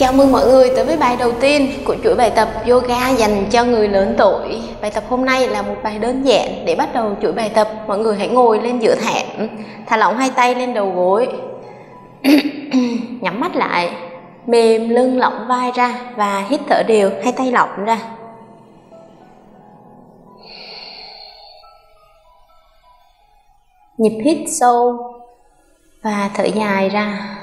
Chào mừng mọi người tới với bài đầu tiên của chuỗi bài tập yoga dành cho người lớn tuổi. Bài tập hôm nay là một bài đơn giản để bắt đầu chuỗi bài tập. Mọi người hãy ngồi lên giữa thảm, thả lỏng hai tay lên đầu gối. Nhắm mắt lại, mềm lưng lỏng vai ra và hít thở đều, hai tay lỏng ra. Nhịp hít sâu và thở dài ra.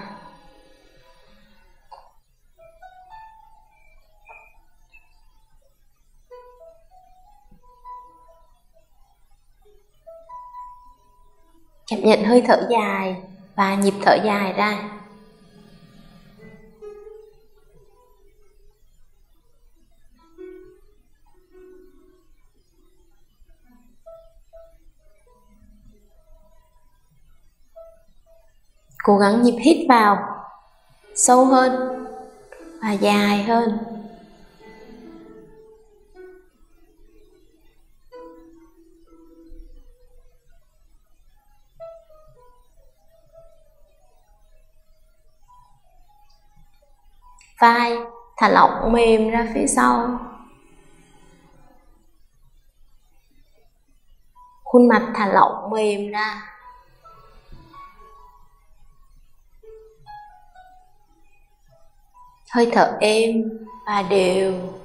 Cảm nhận hơi thở dài và nhịp thở dài ra. Cố gắng nhịp hít vào sâu hơn và dài hơn. Vai, thả lỏng mềm ra phía sau. Khuôn mặt thả lỏng mềm ra. Hơi thở êm và đều.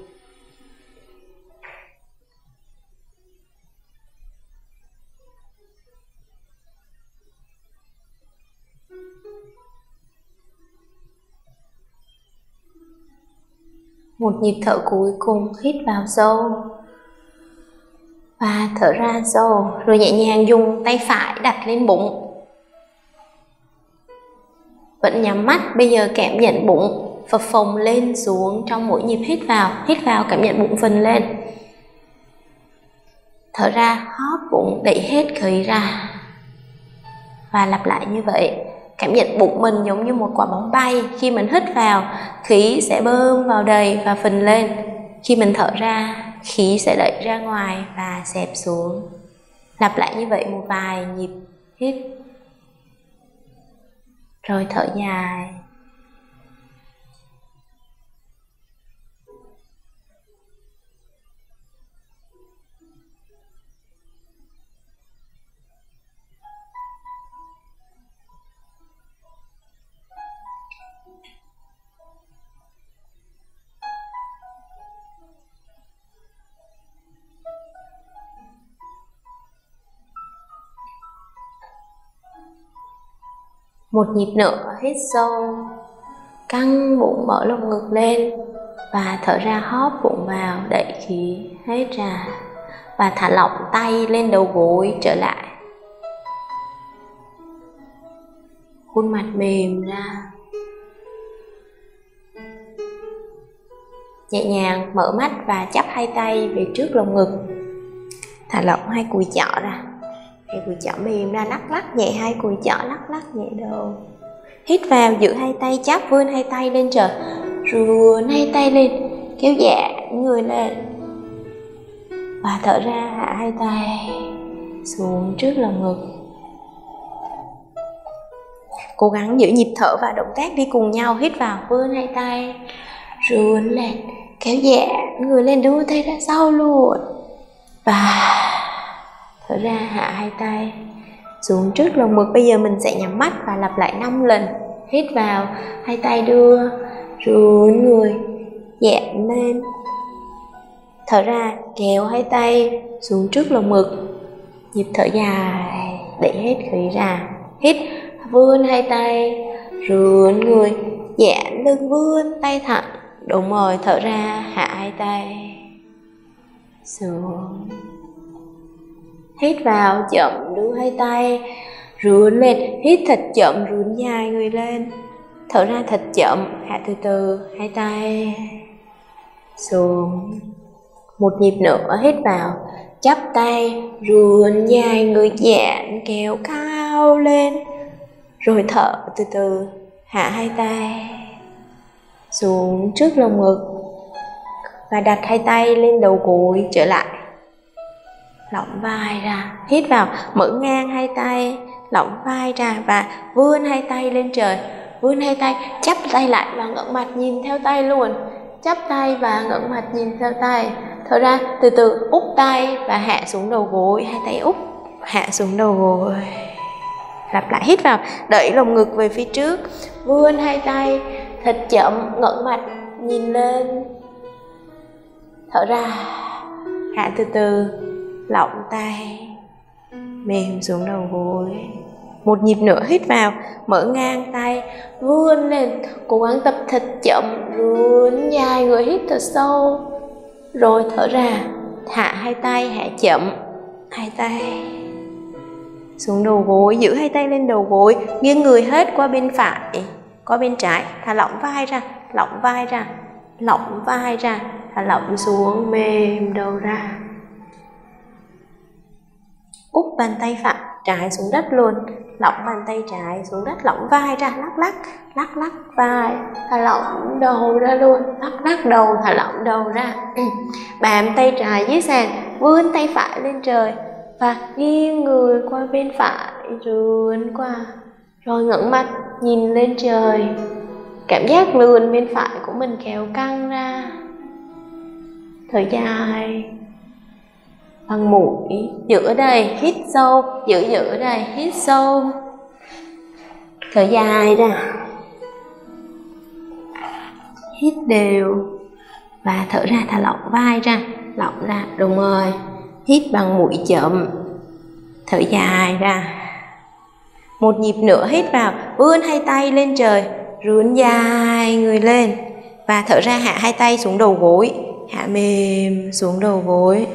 Một nhịp thở cuối cùng hít vào sâu. Và thở ra sâu, rồi nhẹ nhàng dùng tay phải đặt lên bụng. Vẫn nhắm mắt, bây giờ cảm nhận bụng phập phồng lên xuống trong mỗi nhịp hít vào hít vào cảm nhận bụng phình lên. Thở ra, hóp bụng, đẩy hết khí ra. Và lặp lại như vậy cảm nhận bụng mình giống như một quả bóng bay. Khi mình hít vào, khí sẽ bơm vào đầy và phình lên. Khi mình thở ra, khí sẽ đẩy ra ngoài và xẹp xuống. Lặp lại như vậy một vài nhịp hít. Rồi thở dài. Một nhịp nữa hít sâu, căng bụng mở lồng ngực lên và thở ra hóp bụng vào đẩy khí hết ra và thả lỏng tay lên đầu gối trở lại. Khuôn mặt mềm ra. Nhẹ nhàng mở mắt và chắp hai tay về trước lồng ngực. Thả lỏng hai cùi chỏ ra hai cùi chỏ mềm ra lắc lắc nhẹ, hai cùi chỏ lắc lắc nhẹ đầu. Hít vào, giữ hai tay chắp vươn hai tay lên trời. Vươn hai tay lên, kéo dạ người lên và thở ra, hạ hai tay xuống trước lòng ngực. Cố gắng giữ nhịp thở và động tác đi cùng nhau. Hít vào, vươn hai tay. Rươn lên, kéo dạ người lên đưa tay ra sau luôn. Và thở ra, hạ hai tay, xuống trước lồng ngực. Bây giờ mình sẽ nhắm mắt và lặp lại 5 lần. Hít vào, hai tay đưa rướn người dạn lên. Thở ra, kéo hai tay xuống trước lồng ngực. Nhịp thở dài, để hết khí ra. Hít, vươn hai tay rướn người giãn lưng, vươn tay thẳng. Đúng rồi, thở ra, hạ hai tay, xuống hít vào, chậm đưa hai tay rướn lên, hít thật chậm rướn dài người lên. Thở ra thật chậm, hạ từ từ, hai tay xuống. Một nhịp nữa, hít vào, chắp tay rướn dài người giãn, kéo cao lên. Rồi thở từ từ, hạ hai tay xuống trước lồng ngực và đặt hai tay lên đầu gối, trở lại lỏng vai ra, hít vào, mở ngang hai tay, lỏng vai ra và vươn hai tay lên trời. Vươn hai tay, chắp tay lại và ngẩng mặt nhìn theo tay luôn. Chắp tay và ngẩng mặt nhìn theo tay. Thở ra, từ từ, úp tay và hạ xuống đầu gối, hai tay úp, hạ xuống đầu gối. Lặp lại, hít vào, đẩy lồng ngực về phía trước. Vươn hai tay, thật chậm, ngẩng mặt, nhìn lên. Thở ra, hạ từ từ lỏng tay, mềm xuống đầu gối. Một nhịp nữa hít vào, mở ngang tay, vươn lên, cố gắng tập thật chậm, vươn dài người hít thật sâu. Rồi thở ra hạ hai tay hạ chậm, hai tay. Xuống đầu gối, giữ hai tay lên đầu gối, nghiêng người hết qua bên phải, qua bên trái. Thả lỏng vai ra, lỏng vai ra, lỏng vai ra. Thả lỏng xuống, mềm đầu ra bàn tay phải trái xuống đất luôn, lỏng bàn tay trái xuống đất, lỏng vai ra, lắc lắc lắc lắc vai, thả lỏng đầu ra luôn, lắc lắc đầu, thả lỏng đầu ra. Ừ. Bám tay trái dưới sàn, vươn tay phải lên trời và nghiêng người qua bên phải, rướn qua, rồi ngẩng mặt nhìn lên trời. Cảm giác lườn bên phải của mình kéo căng ra. Thở dài bằng mũi giữa đây, hít sâu, giữ giữ đây, hít sâu. Thở dài ra. Hít đều và thở ra, thả lỏng vai ra, lỏng ra đúng rồi hít bằng mũi chậm. Thở dài ra. Một nhịp nữa hít vào, vươn hai tay lên trời, rướn dài người lên và thở ra, hạ hai tay xuống đầu gối, hạ mềm xuống đầu gối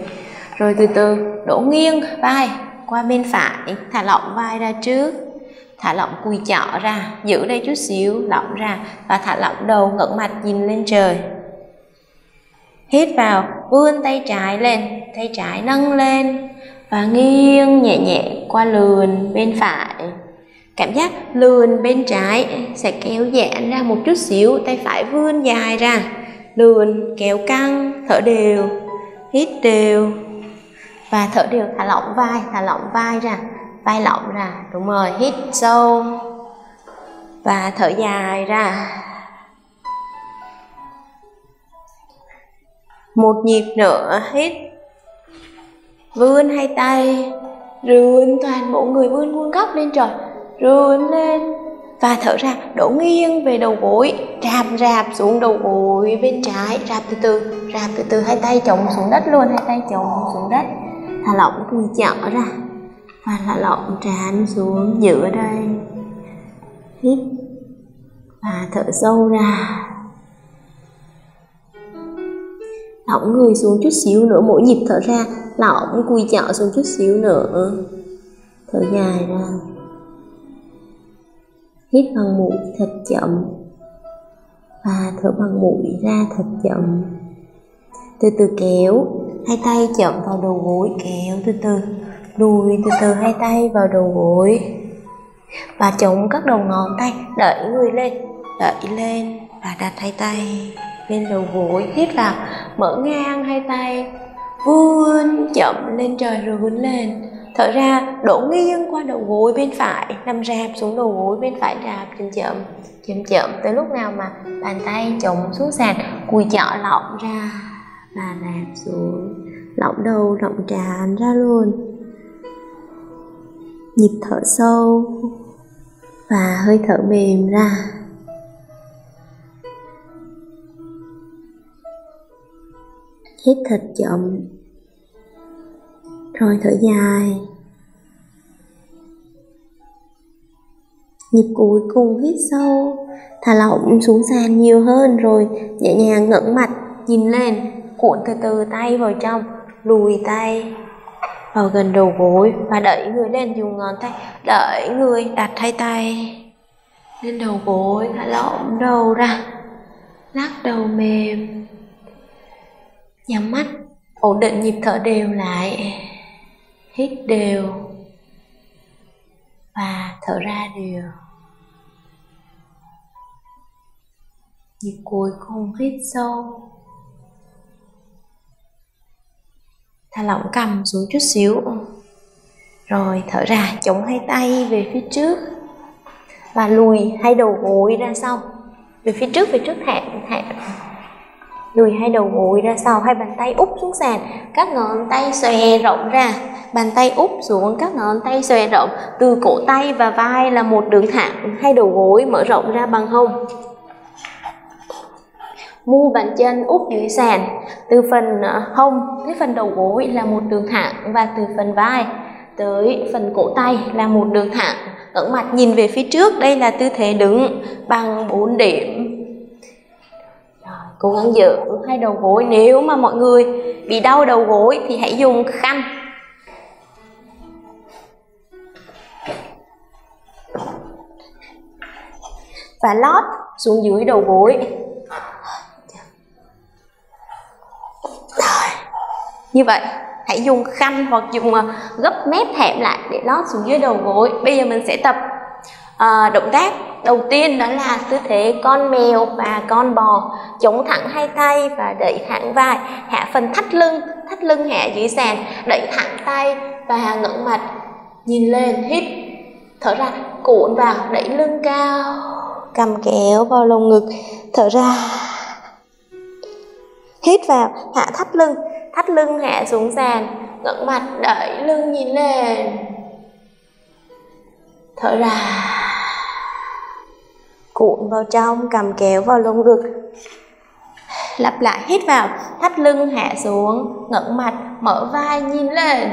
rồi từ từ, đổ nghiêng vai, qua bên phải, thả lỏng vai ra trước. Thả lỏng cùi chỏ ra, giữ đây chút xíu, lỏng ra và thả lỏng đầu ngẩng mặt nhìn lên trời. Hít vào, vươn tay trái lên, tay trái nâng lên và nghiêng nhẹ nhẹ qua lườn bên phải. Cảm giác lườn bên trái sẽ kéo giãn ra một chút xíu, tay phải vươn dài ra, lườn kéo căng, thở đều, hít đều và thở đều thả lỏng vai, thả lỏng vai ra, vai lỏng ra. Đúng rồi, hít sâu và thở dài ra. Một nhịp nữa, hít. Vươn hai tay rươn toàn bộ người vươn vuông góc lên trời. Rươn lên và thở ra, đổ nghiêng về đầu gối. Rạp rạp xuống đầu gối bên trái, rạp từ từ, rạp từ từ. Hai tay chồng xuống đất luôn, hai tay chồng xuống đất thả lỏng cùi chở ra. Và thả lỏng trán xuống giữa đây. Hít. Và thở sâu ra. Lỏng người xuống chút xíu nữa, mỗi nhịp thở ra, lỏng cùi chỏ xuống chút xíu nữa. Thở dài ra. Hít bằng mũi thật chậm. Và thở bằng mũi ra thật chậm. Từ từ kéo hai tay chậm vào đầu gối, kéo từ từ đùi từ từ hai tay vào đầu gối. Và chống các đầu ngón tay, đẩy người lên, đẩy lên và đặt hai tay lên đầu gối, hít vào, mở ngang hai tay vươn chậm lên trời rồi vươn lên. Thở ra, đổ nghiêng qua đầu gối bên phải, nằm rạp xuống đầu gối bên phải rạp, chậm chậm chậm chậm, tới lúc nào mà bàn tay chống xuống sàn, cùi chọ lọng ra và rạp xuống lỏng đầu, lỏng tràn ra luôn. Nhịp thở sâu và hơi thở mềm ra. Hít thật chậm, rồi thở dài. Nhịp cuối cùng hít sâu, thả lỏng xuống sàn nhiều hơn, rồi nhẹ nhàng ngẩng mặt, nhìn lên cuộn từ từ tay vào trong, lùi tay vào gần đầu gối và đẩy người lên dùng ngón tay, đẩy người, đặt hai tay lên đầu gối thả lỏng đầu ra, lắc đầu mềm. Nhắm mắt, ổn định nhịp thở đều lại, hít đều và thở ra đều. Nhịp cuối cùng hít sâu. Thả lỏng cầm xuống chút xíu. Rồi, thở ra, chống hai tay về phía trước. Và lùi, hai đầu gối ra sau. Về phía trước, về trước thẹn thẹn lùi hai đầu gối ra sau, hai bàn tay úp xuống sàn. Các ngón tay xòe rộng ra. Bàn tay úp xuống, các ngón tay xòe rộng. Từ cổ tay và vai là một đường thẳng. Hai đầu gối mở rộng ra bằng hông mu bàn chân úp dưới sàn. Từ phần ờ, hông tới phần đầu gối là một đường thẳng và từ phần vai tới phần cổ tay là một đường thẳng. Ngẩng mặt nhìn về phía trước, đây là tư thế đứng bằng 4 điểm. Cố gắng giữ hai đầu gối. Nếu mà mọi người bị đau đầu gối thì hãy dùng khăn. Và lót xuống dưới đầu gối. Như vậy hãy dùng khăn hoặc dùng ờ, gấp mép hẹp lại để lót xuống dưới đầu gối. Bây giờ mình sẽ tập à, động tác đầu tiên đó là tư thế con mèo và con bò. Chống thẳng hai tay và đẩy thẳng vai. Hạ phần thắt lưng thắt lưng hạ dưới sàn. Đẩy thẳng tay và ngẩng mặt nhìn lên hít thở ra cuộn vào đẩy lưng cao. Cầm kéo vào lồng ngực thở ra. Hít vào hạ thắt lưng thắt lưng hạ xuống sàn, ngẩng mặt đẩy lưng nhìn lên. Thở ra. Cuộn vào trong, cầm kéo vào lồng ngực. Lặp lại hít vào, thắt lưng hạ xuống, ngẩng mặt, mở vai nhìn lên.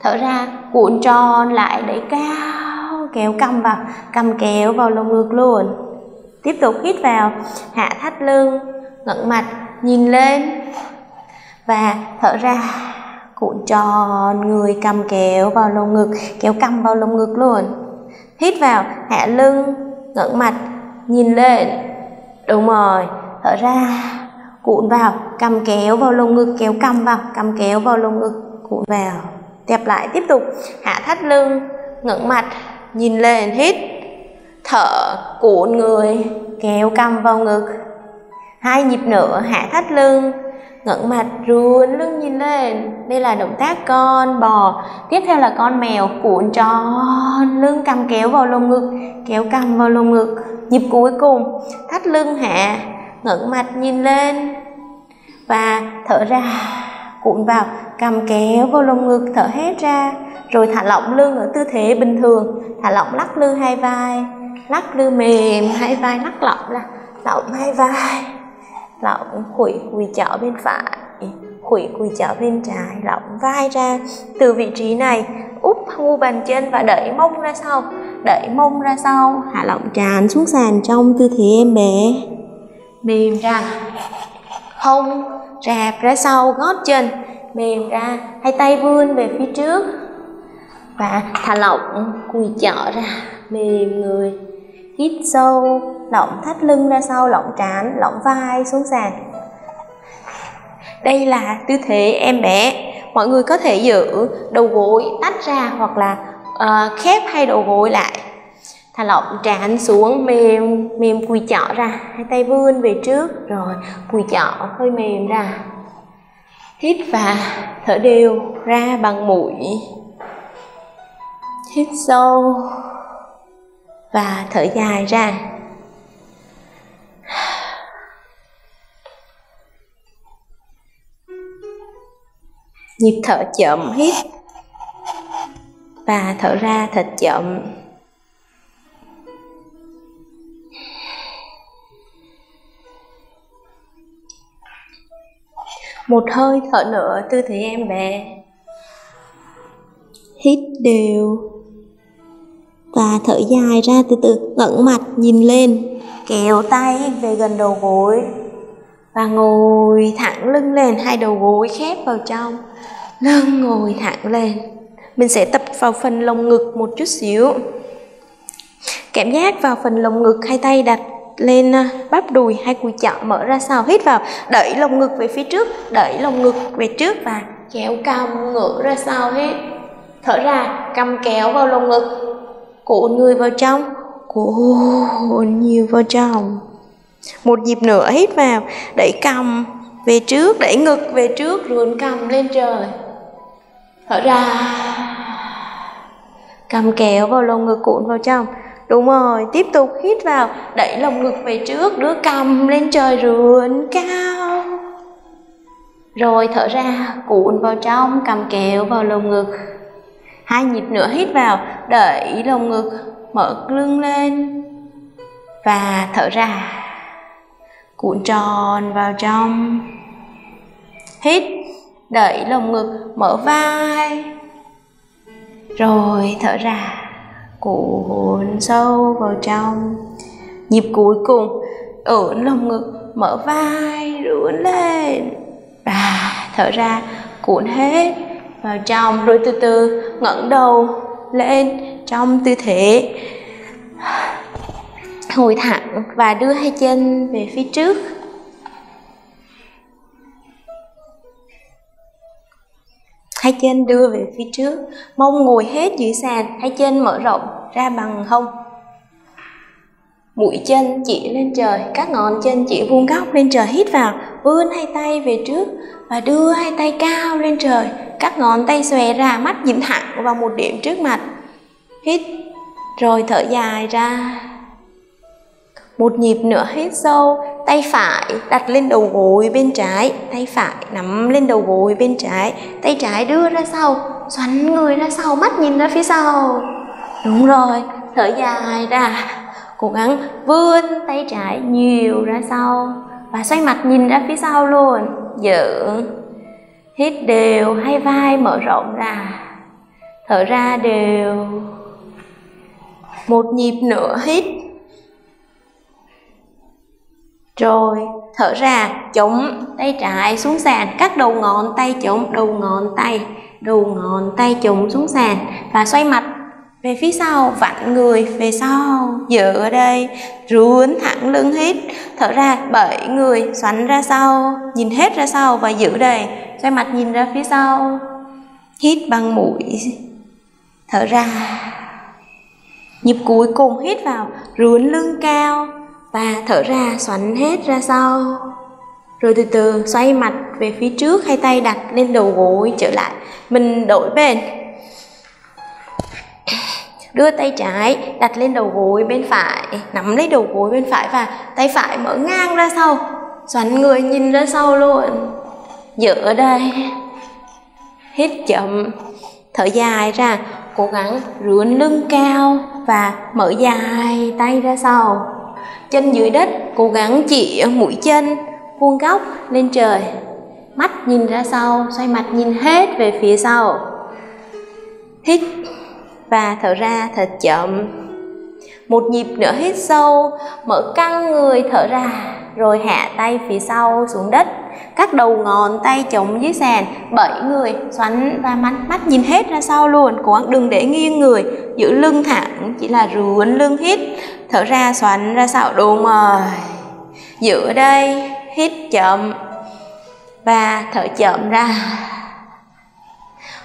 Thở ra, cuộn tròn lại đẩy cao, kéo cầm vào cầm kéo vào lồng ngực luôn. Tiếp tục hít vào, hạ thắt lưng, ngẩng mặt, nhìn lên và thở ra, cuộn tròn người cầm kéo vào lồng ngực, kéo cầm vào lồng ngực luôn. Hít vào, hạ lưng, ngẩng mặt, nhìn lên. Đúng rồi, thở ra, cuộn vào, cầm kéo vào lồng ngực, kéo cầm vào, cầm kéo vào lồng ngực, cuộn vào. Đẹp lại, tiếp tục. Hạ thắt lưng, ngẩng mặt, nhìn lên, hít. Thở, cuộn người, kéo cầm vào ngực. Hai nhịp nữa, hạ thắt lưng ngẩng mặt rướn lưng nhìn lên. Đây là động tác con bò. Tiếp theo là con mèo cuộn tròn lưng cầm kéo vào lồng ngực, kéo cầm vào lồng ngực. Nhịp cuối cùng, thắt lưng hạ, ngẩng mặt nhìn lên và thở ra, cuộn vào cầm kéo vào lồng ngực, thở hết ra. Rồi thả lỏng lưng ở tư thế bình thường, thả lỏng lắc lư hai vai, lắc lư mềm, hai vai lắc lỏng là lỏng hai vai lỏng khuỷu quỳ chảo bên phải khuỷu quỳ chảo bên trái. Lỏng vai ra từ vị trí này, úp ngu bàn chân và đẩy mông ra sau. Đẩy mông ra sau, hạ lỏng tràn xuống sàn trong tư thế em bé. Mềm ra, hông rạp ra sau gót chân. Mềm ra, hai tay vươn về phía trước. Và thả lỏng quỳ chỏ ra, mềm người hít sâu lỏng thắt lưng ra sau lỏng trán lỏng vai xuống sàn. Đây là tư thế em bé. Mọi người có thể giữ đầu gối tách ra hoặc là uh, khép hai đầu gối lại. Thả lỏng trán xuống mềm mềm cùi chỏ ra. Hai tay vươn về trước rồi cùi chỏ hơi mềm ra. Hít và thở đều ra bằng mũi. Hít sâu và thở dài ra. Nhịp thở chậm hít và thở ra thật chậm. Một hơi thở nữa, tư thế em bé. Hít đều và thở dài ra từ từ, ngẩng mặt nhìn lên. Kéo tay về gần đầu gối. Và ngồi thẳng lưng lên, hai đầu gối khép vào trong. Lưng ngồi thẳng lên. Mình sẽ tập vào phần lồng ngực một chút xíu. Cảm giác vào phần lồng ngực, hai tay đặt lên à, bắp đùi, hai cùi chọn mở ra sau. Hít vào, đẩy lồng ngực về phía trước, đẩy lồng ngực về trước và kéo cằm ngửa ra sau hết. Thở ra cầm kéo vào lồng ngực cuộn người vào trong. Cuộn nhiều vào trong. Một nhịp nữa hít vào đẩy cầm về trước đẩy ngực về trước ruồn cầm lên trời. Thở ra. Cầm kéo vào lồng ngực cuộn vào trong. Đúng rồi, tiếp tục hít vào, đẩy lồng ngực về trước, đưa cầm lên trời rươn cao. Rồi thở ra, cuộn vào trong, cầm kéo vào lồng ngực. Hai nhịp nữa hít vào, đẩy lồng ngực, mở lưng lên. Và thở ra, cuộn tròn vào trong. Hít, đẩy lồng ngực, mở vai. Rồi thở ra cuộn sâu vào trong nhịp cuối cùng ưỡn lồng ngực mở vai rưỡn lên và thở ra cuộn hết vào trong, rồi từ từ ngẩng đầu lên trong tư thế. Ngồi thẳng và đưa hai chân về phía trước. Hai chân đưa về phía trước, mông ngồi hết dưới sàn, hai chân mở rộng ra bằng hông mũi chân chỉ lên trời, các ngón chân chỉ vuông góc lên trời hít vào, vươn hai tay về trước và đưa hai tay cao lên trời. Các ngón tay xòe ra, mắt nhìn thẳng vào một điểm trước mặt. Hít, rồi thở dài ra. Một nhịp nữa hít sâu, tay phải đặt lên đầu gối bên trái, tay phải nắm lên đầu gối bên trái, tay trái đưa ra sau, xoắn người ra sau, mắt nhìn ra phía sau. Đúng rồi, thở dài ra cố gắng vươn tay trái nhiều ra sau và xoay mặt nhìn ra phía sau luôn. Giữ hít đều hai vai mở rộng ra. Thở ra đều. Một nhịp nữa hít. Rồi, thở ra, chống tay trái xuống sàn. Các đầu ngón tay chống, đầu ngón tay, đầu ngón tay chống xuống sàn. Và xoay mặt về phía sau, vặn người về sau. Giữ ở đây rướn thẳng lưng hít. Thở ra bảy người, xoắn ra sau. Nhìn hết ra sau và giữ đây. Xoay mặt nhìn ra phía sau. Hít bằng mũi. Thở ra. Nhịp cuối cùng hít vào rướn lưng cao và thở ra, xoắn hết ra sau. Rồi từ từ xoay mặt về phía trước, hai tay đặt lên đầu gối, trở lại. Mình đổi bên đưa tay trái, đặt lên đầu gối bên phải, nắm lấy đầu gối bên phải và tay phải mở ngang ra sau. Xoắn người nhìn ra sau luôn. Giữ ở đây. Hít chậm. Thở dài ra. Cố gắng rướn lưng cao và mở dài tay ra sau. Chân dưới đất, cố gắng chỉ mũi chân, vuông góc lên trời. Mắt nhìn ra sau, xoay mặt nhìn hết về phía sau. Hít và thở ra thật chậm. Một nhịp nữa hít sâu, mở căng người thở ra, rồi hạ tay phía sau xuống đất. Các đầu ngón tay chống dưới sàn, bảy người xoắn và mắt mắt nhìn hết ra sau luôn. Cố gắng đừng để nghiêng người, giữ lưng thẳng, chỉ là rướn lưng hít. Thở ra xoắn ra sau, đúng rồi. Giữ ở đây, hít chậm và thở chậm ra.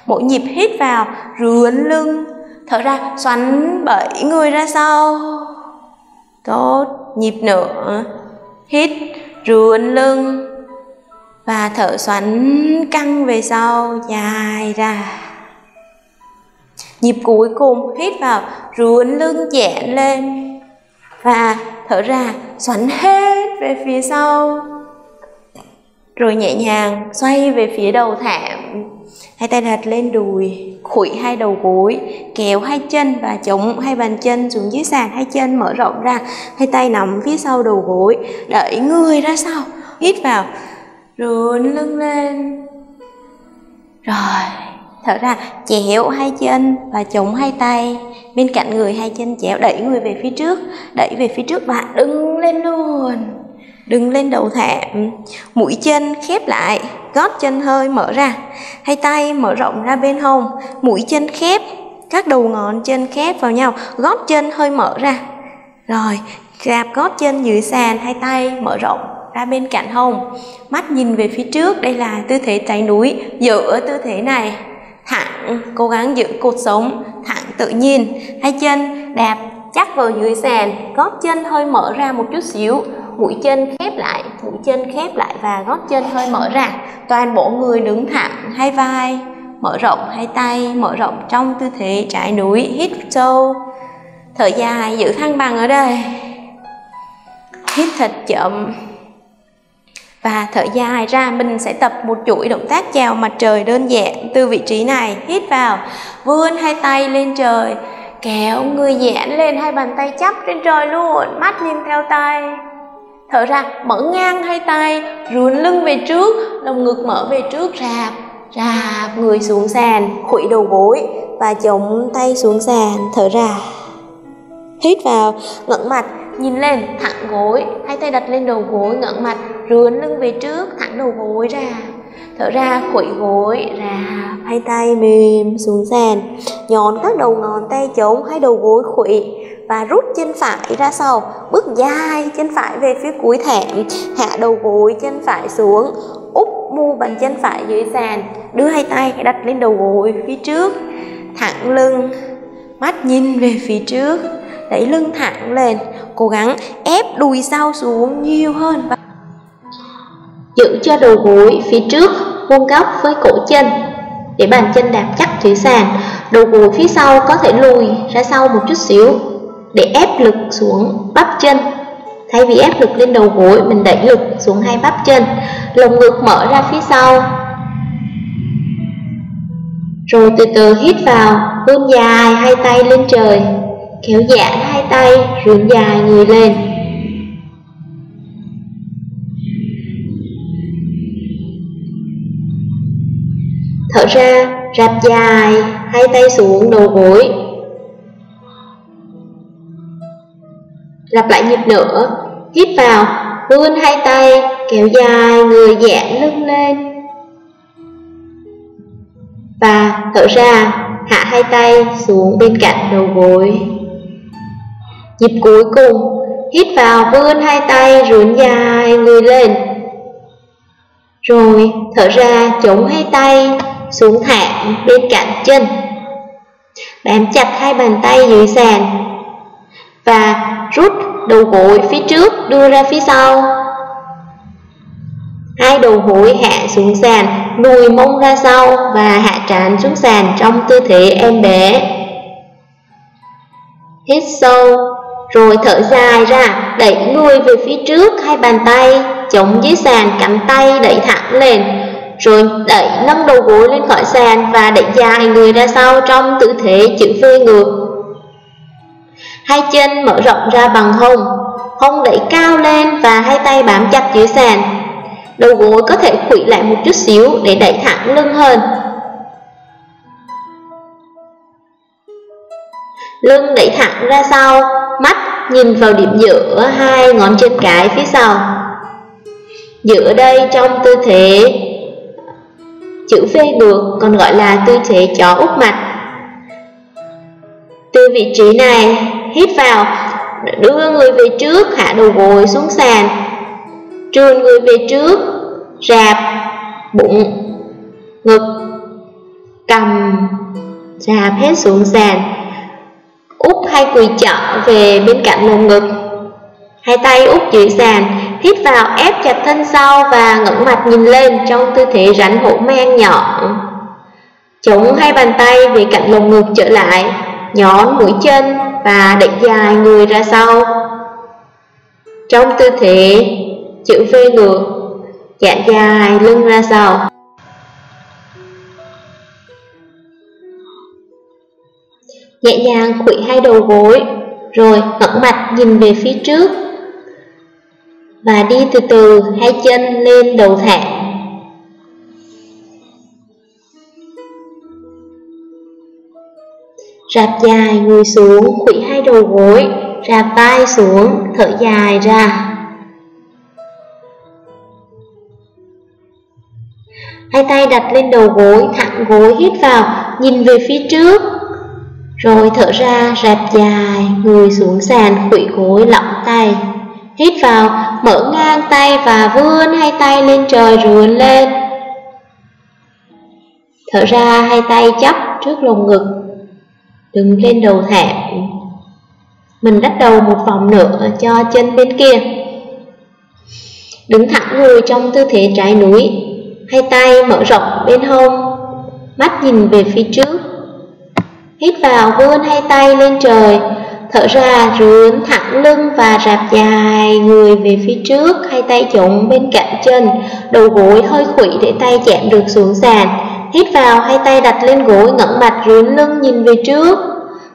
Mỗi nhịp hít vào rướn lưng thở ra, xoắn bảy người ra sau tốt, nhịp nữa. Hít rướn lưng. Và thở xoắn căng về sau, dài ra. Nhịp cuối cùng, hít vào rướn lưng chẹn lên. Và thở ra, xoắn hết về phía sau. Rồi nhẹ nhàng xoay về phía đầu thảm hai tay đặt lên đùi khuỵ hai đầu gối, kéo hai chân và chống hai bàn chân xuống dưới sàn hai chân, mở rộng ra. Hai tay nắm phía sau đầu gối, đẩy người ra sau, hít vào rướn lưng lên. Rồi, thở ra, chéo hai chân và chống hai tay. Bên cạnh người, hai chân chéo, đẩy người về phía trước, đẩy về phía trước và đứng lên luôn đừng lên đầu thảm. Mũi chân khép lại, gót chân hơi mở ra. Hai tay mở rộng ra bên hông. Mũi chân khép, các đầu ngón chân khép vào nhau, gót chân hơi mở ra. Rồi, gạp gót chân dưới sàn, hai tay mở rộng ra bên cạnh hông. Mắt nhìn về phía trước, đây là tư thế trái núi giữ ở tư thế này. Thẳng, cố gắng giữ cột sống, thẳng tự nhiên. Hai chân đạp chắc vào dưới sàn, gót chân hơi mở ra một chút xíu. Mũi chân khép lại, mũi chân khép lại và gót chân hơi mở ra. Toàn bộ người đứng thẳng, hai vai mở rộng, hai tay mở rộng trong tư thế trái núi, hít sâu. Thở dài, giữ thăng bằng ở đây. Hít thật chậm. Và thở dài ra, mình sẽ tập một chuỗi động tác chào mặt trời đơn giản từ vị trí này. Hít vào, vươn hai tay lên trời kéo người giãn lên hai bàn tay chắp trên trời luôn, mắt nhìn theo tay. Thở ra, mở ngang hai tay ruồn lưng về trước, lồng ngực mở về trước, rạp rạp, người xuống sàn, khuỵu đầu gối và chống tay xuống sàn, thở ra. Hít vào, ngẩng mặt, nhìn lên, thẳng gối, hai tay đặt lên đầu gối, ngẩng mặt rướn lưng về trước, thẳng đầu gối ra thở ra, khuỵu gối, ra, hai tay mềm xuống sàn nhón các đầu ngón tay chống hai đầu gối khuỵu và rút chân phải ra sau. Bước dài chân phải về phía cuối thảm, hạ đầu gối chân phải xuống, úp mu bàn chân phải dưới sàn. Đưa hai tay đặt lên đầu gối phía trước, thẳng lưng, mắt nhìn về phía trước. Đẩy lưng thẳng lên, cố gắng ép đùi sau xuống nhiều hơn và giữ cho đầu gối phía trước vuông góc với cổ chân. Để bàn chân đạp chắc thủy sàn đầu gối phía sau có thể lùi ra sau một chút xíu, để ép lực xuống bắp chân. Thay vì ép lực lên đầu gối, mình đẩy lực xuống hai bắp chân, lồng ngực mở ra phía sau. Rồi từ từ hít vào, vươn dài hai tay lên trời kéo giãn hai tay rưỡn dài người lên. Thở ra, rạp dài hai tay xuống đầu gối. Lặp lại nhịp nữa hít vào, vươn hai tay, kéo dài, người giãn lưng lên. Và thở ra, hạ hai tay xuống bên cạnh đầu gối. Nhịp cuối cùng, hít vào, vươn hai tay rướn dài, người lên. Rồi, thở ra, chống hai tay xuống thảm bên cạnh chân. Bám chặt hai bàn tay dưới sàn và rút đầu gối phía trước đưa ra phía sau. Hai đầu gối hạ xuống sàn, lùi mông ra sau và hạ trán xuống sàn trong tư thế em bé. Hít sâu, rồi thở dài ra, đẩy người về phía trước hai bàn tay, chống dưới sàn cánh tay đẩy thẳng lên rồi đẩy nâng đầu gối lên khỏi sàn và đẩy dài người ra sau trong tư thế chữ V ngược. Hai chân mở rộng ra bằng hông. Hông đẩy cao lên và hai tay bám chặt dưới sàn. Đầu gối có thể khuỵu lại một chút xíu để đẩy thẳng lưng hơn. Lưng đẩy thẳng ra sau, mắt nhìn vào điểm giữa hai ngón chân cái phía sau. Giữa đây trong tư thế chữ V ngược còn gọi là tư thế chó úp mặt. Từ vị trí này, hít vào, đưa người về trước, hạ đầu gối xuống sàn. Trườn người về trước, rạp, bụng, ngực, cầm, rạp hết xuống sàn. Úp hai quỳ chợ về bên cạnh lồng ngực. Hai tay úp dưới sàn hít vào, ép chặt thân sau và ngẩng mặt nhìn lên trong tư thế rắn hổ mang nhọn chống hai bàn tay về cạnh lồng ngực trở lại, nhón mũi chân và đẩy dài người ra sau. Trong tư thế, chữ V ngược Dạng dài lưng ra sau. Nhẹ nhàng khuỵu hai đầu gối, rồi ngẩng mặt nhìn về phía trước và đi từ từ hai chân lên đầu thảm rạp dài người xuống, khuỵu hai đầu gối, rạp vai xuống, thở dài ra. Hai tay đặt lên đầu gối, thẳng gối hít vào, nhìn về phía trước. Rồi thở ra, rạp dài người xuống sàn khuỵu gối lỏng tay hít vào, mở ngang tay và vươn hai tay lên trời rướn lên. Thở ra hai tay chắp trước lồng ngực, đứng lên đầu thảm mình đắp đầu một vòng nữa cho chân bên kia. Đứng thẳng người trong tư thế trái núi, hai tay mở rộng bên hông, mắt nhìn về phía trước. Hít vào, vươn hai tay lên trời Thở ra rướn thẳng lưng và rạp dài người về phía trước, Hai tay chống bên cạnh chân. Đầu gối hơi khủy để tay chạm được xuống sàn. Hít vào, hai tay đặt lên gối, ngẩng mặt rướn lưng nhìn về trước.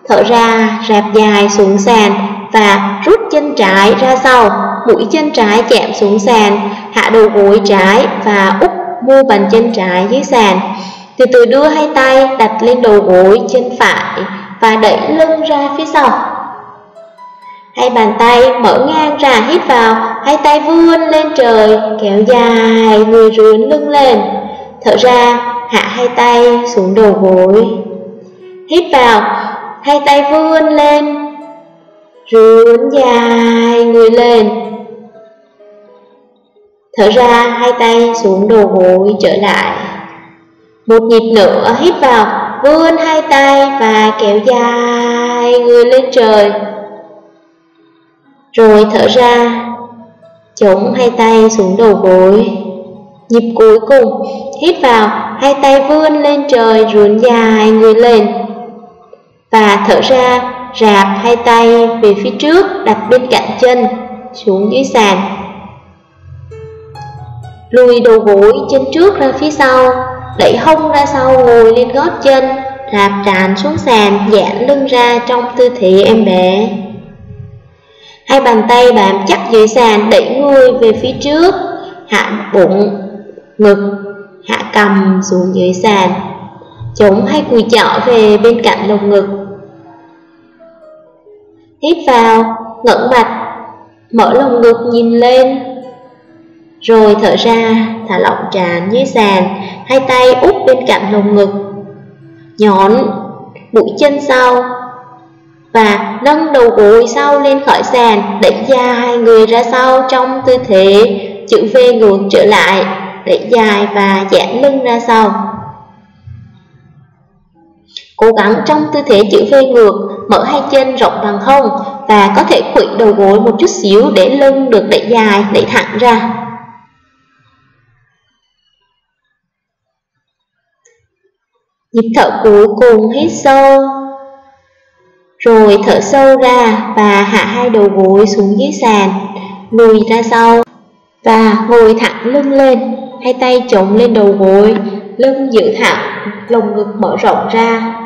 Thở ra, rạp dài xuống sàn và rút chân trái ra sau. Mũi chân trái chạm xuống sàn, Hạ đầu gối trái và úp mu bàn chân trái dưới sàn. Từ từ đưa hai tay đặt lên đầu gối chân phải Và đẩy lưng ra phía sau. Hai bàn tay mở ngang ra hít vào, Hai tay vươn lên trời, Kéo dài, người rướn lưng lên. Thở ra, hạ hai tay xuống đầu gối. Hít vào, Hai tay vươn lên, Rướn dài, người lên. Thở ra, hai tay xuống đầu gối, trở lại. Một nhịp nữa, hít vào, Vươn hai tay và kéo dài, người lên trời. Rồi thở ra. Chống hai tay xuống đầu gối. Nhịp cuối cùng, Hít vào, Hai tay vươn lên trời Rướn dài người lên. Và thở ra, Rạp hai tay về phía trước, Đặt bên cạnh chân, Xuống dưới sàn. Lùi đầu gối chân trước ra phía sau, Đẩy hông ra sau, ngồi lên gót chân, Rạp tràn xuống sàn Giãn lưng ra trong tư thế em bé. Hai bàn tay bám chắc dưới sàn Đẩy người về phía trước. Hạ bụng, ngực Hạ cầm xuống dưới sàn. Chống hai cùi chỏ về bên cạnh lồng ngực. Hít vào, ngẩng mặt Mở lồng ngực nhìn lên. Rồi thở ra, thả lỏng tràn dưới sàn, hai tay úp bên cạnh lồng ngực, nhón mũi chân sau và nâng đầu gối sau lên khỏi sàn, đẩy dài người ra sau trong tư thế chữ V ngược trở lại, đẩy dài và giãn lưng ra sau. Cố gắng trong tư thế chữ V ngược, mở hai chân rộng bằng hông và có thể khuỵu đầu gối một chút xíu để lưng được đẩy dài, đẩy thẳng ra. Nhịp thở cuối cùng hít sâu rồi thở sâu ra và hạ hai đầu gối xuống dưới sàn, Lùi ra sau Và ngồi thẳng lưng lên, Hai tay chống lên đầu gối, Lưng giữ thẳng, Lồng ngực mở rộng ra.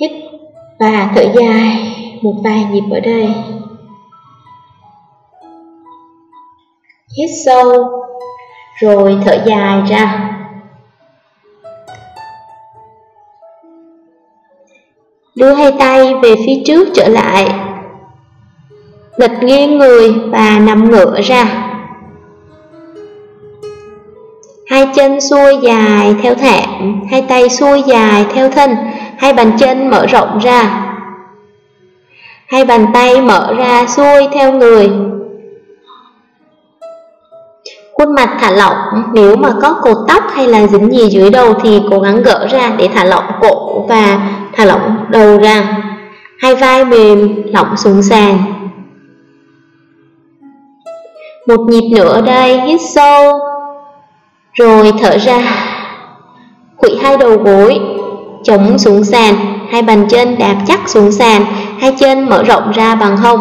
Hít và thở dài Một vài nhịp ở đây. Hít sâu, Rồi thở dài ra. Đưa hai tay về phía trước trở lại. Lịch nghiêng người và nằm ngửa ra. Hai chân xuôi dài theo thảm, hai tay xuôi dài theo thân, hai bàn chân mở rộng ra. Hai bàn tay mở ra xuôi theo người. Khuôn mặt thả lỏng, nếu mà có cột tóc hay là dính gì dưới đầu thì cố gắng gỡ ra để thả lỏng cổ và thả lỏng đầu ra hai vai mềm, lỏng xuống sàn. Một nhịp nữa đây hít sâu, rồi thở ra. Khuỵu hai đầu gối, chống xuống sàn, hai bàn chân đạp chắc xuống sàn, hai chân mở rộng ra bằng hông.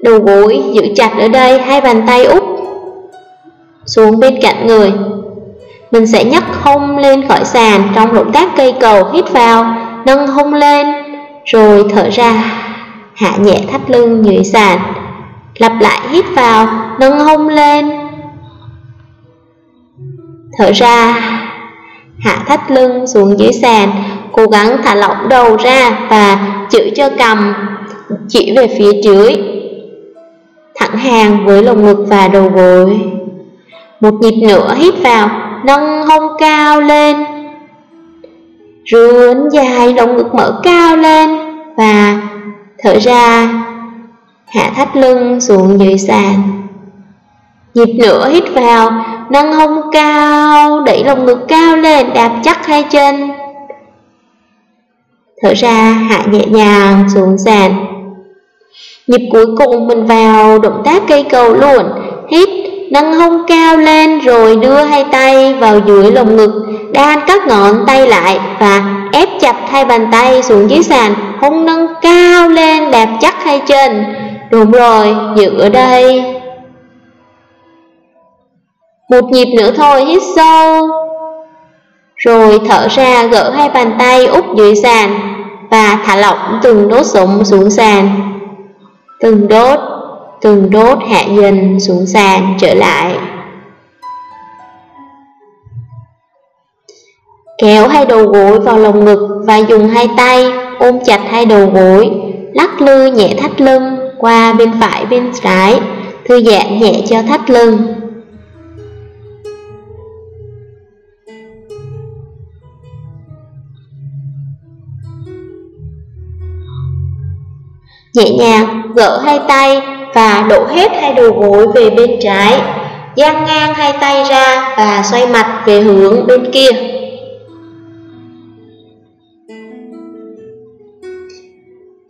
Đầu gối giữ chặt ở đây, hai bàn tay úp xuống bên cạnh người mình sẽ nhấc hông lên khỏi sàn trong động tác cây cầu, hít vào, nâng hông lên, rồi thở ra, hạ nhẹ thắt lưng dưới sàn. Lặp lại, hít vào, nâng hông lên, thở ra, hạ thắt lưng xuống dưới sàn. Cố gắng thả lỏng đầu ra và giữ cho cầm chỉ về phía dưới, thẳng hàng với lồng ngực và đầu gối. Một nhịp nữa, hít vào nâng hông cao lên. Rướn dài lồng ngực mở cao lên và thở ra, hạ thắt lưng xuống dưới sàn. Nhịp nữa hít vào, nâng hông cao, đẩy lồng ngực cao lên, đạp chắc hai chân. Thở ra, hạ nhẹ nhàng xuống sàn. Nhịp cuối cùng mình vào động tác cây cầu luôn nâng hông cao lên rồi đưa hai tay vào dưới lồng ngực đan các ngón tay lại và ép chặt hai bàn tay xuống dưới sàn. Hông nâng cao lên đạp chắc hai chân. Đúng rồi, giữ ở đây. Một nhịp nữa thôi, hít sâu. Rồi thở ra gỡ hai bàn tay úp dưới sàn Và thả lỏng từng đốt sống xuống sàn. Từng đốt, từng đốt hạ dần xuống sàn trở lại Kéo hai đầu gối vào lồng ngực và dùng hai tay ôm chặt hai đầu gối, lắc lư nhẹ thắt lưng qua bên phải bên trái, thư giãn nhẹ cho thắt lưng. Nhẹ nhàng gỡ hai tay và đổ hết hai đầu gối về bên trái, dang ngang hai tay ra và xoay mặt về hướng bên kia.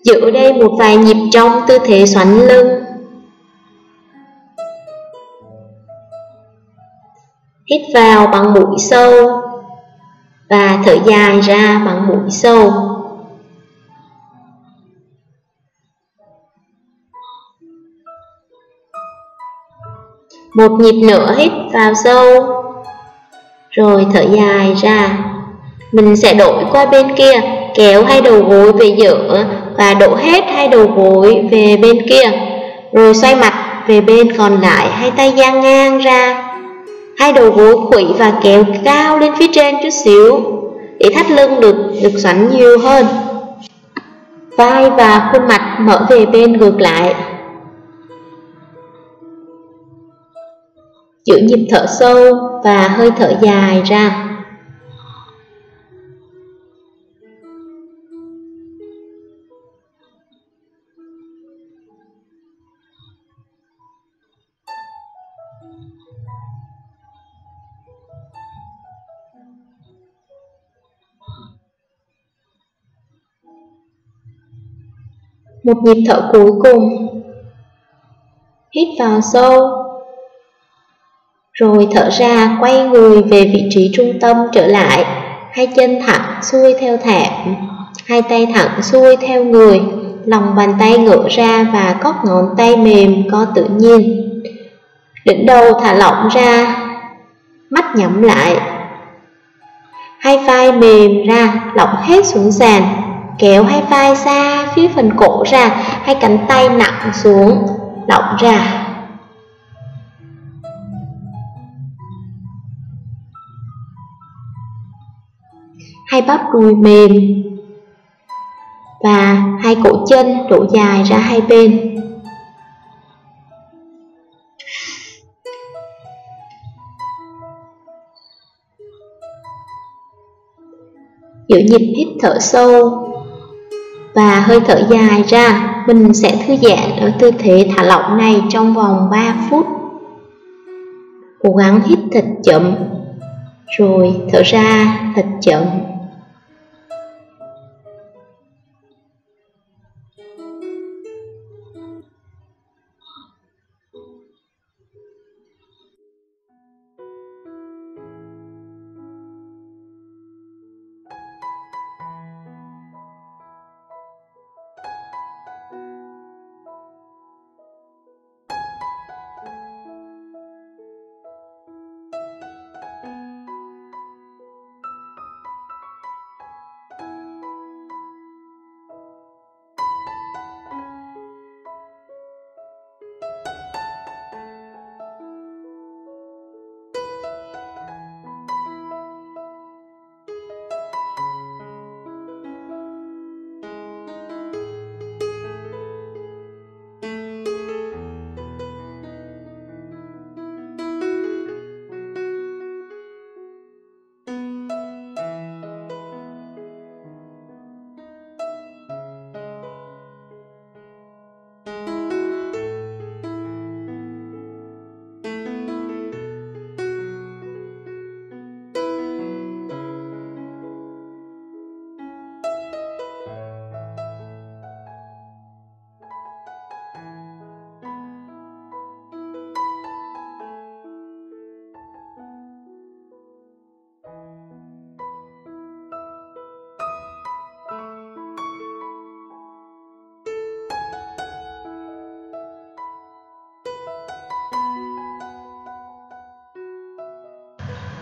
Giữ đây một vài nhịp trong tư thế xoắn lưng. Hít vào bằng mũi sâu Và thở dài ra bằng mũi sâu. Một nhịp nữa hít vào sâu. Rồi thở dài ra. Mình sẽ đổi qua bên kia, Kéo hai đầu gối về giữa và đổ hết hai đầu gối về bên kia. Rồi xoay mặt về bên còn lại, hai tay dang ngang ra. Hai đầu gối khuỵu và kéo cao lên phía trên chút xíu, để thắt lưng được được xoắn nhiều hơn. Vai và khuôn mặt mở về bên ngược lại. Giữ nhịp thở sâu và hơi thở dài ra. Một nhịp thở cuối cùng. Hít vào sâu. Rồi thở ra, quay người về vị trí trung tâm trở lại. Hai chân thẳng, xuôi theo thảm. Hai tay thẳng, xuôi theo người. Lòng bàn tay ngửa ra và cóc ngón tay mềm co tự nhiên. Đỉnh đầu thả lỏng ra, Mắt nhắm lại. Hai vai mềm ra, lỏng hết xuống sàn. Kéo hai vai xa phía phần cổ ra. Hai cánh tay nặng xuống, lỏng ra. Hai bắp đùi mềm Và hai cổ chân đổ dài ra hai bên Giữ nhịp hít thở sâu và hơi thở dài ra, mình sẽ thư giãn ở tư thế thả lỏng này trong vòng 3 phút. Cố gắng hít thật chậm, rồi thở ra thật chậm.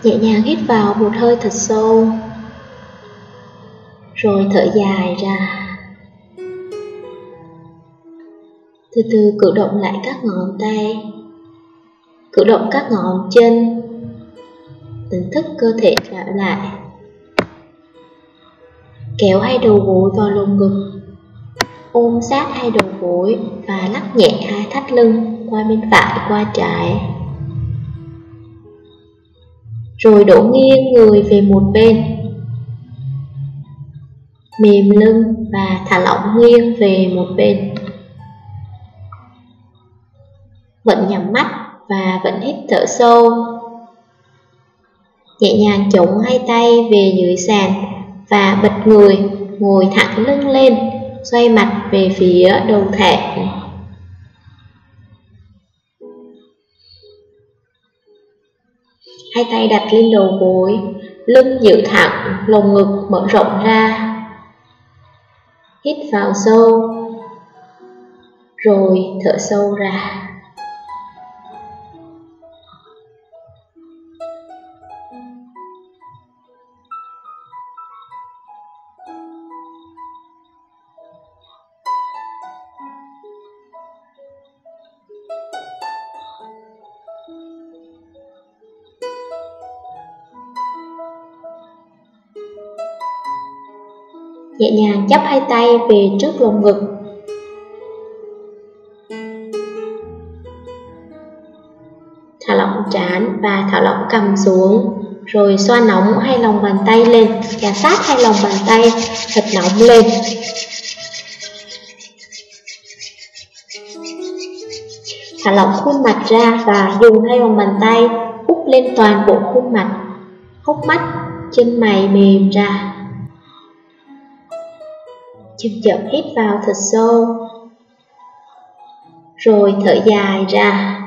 Nhẹ nhàng hít vào một hơi thật sâu, Rồi thở dài ra. Từ từ cử động lại các ngón tay, Cử động các ngón chân Tỉnh thức cơ thể trở lại. Kéo hai đầu gối vào lồng ngực, Ôm sát hai đầu gối Và lắc nhẹ hai thắt lưng Qua bên phải qua trái. Rồi đổ nghiêng người về một bên Mềm lưng và thả lỏng nghiêng về một bên Vẫn nhắm mắt và vẫn hít thở sâu. Nhẹ nhàng chống hai tay về dưới sàn và bật người, ngồi thẳng lưng lên, xoay mặt về phía đầu thể. Hai tay đặt lên đầu gối, lưng giữ thẳng, lồng ngực mở rộng ra. Hít vào sâu, rồi thở sâu ra. Nhẹ nhàng chắp hai tay về trước lồng ngực. Thả lỏng trán và thả lỏng cầm xuống, rồi xoa nóng hai lòng bàn tay lên, và sát hai lòng bàn tay thật nóng lên. Thả lỏng khuôn mặt ra và dùng hai lòng bàn tay úp lên toàn bộ khuôn mặt, hốc mắt, chân mày mềm ra. Chậm chậm hít vào thật sâu. Rồi thở dài ra.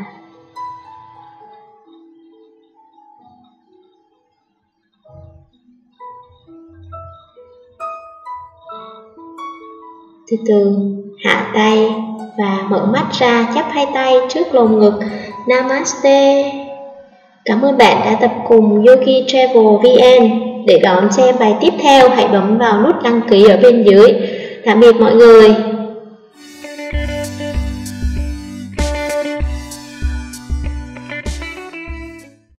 Từ từ, hạ tay và mở mắt ra, chắp hai tay trước lồng ngực. Namaste. Cảm ơn bạn đã tập cùng Yogi Travel VN Để đón xem bài tiếp theo. Hãy bấm vào nút đăng ký ở bên dưới. Tạm biệt mọi người.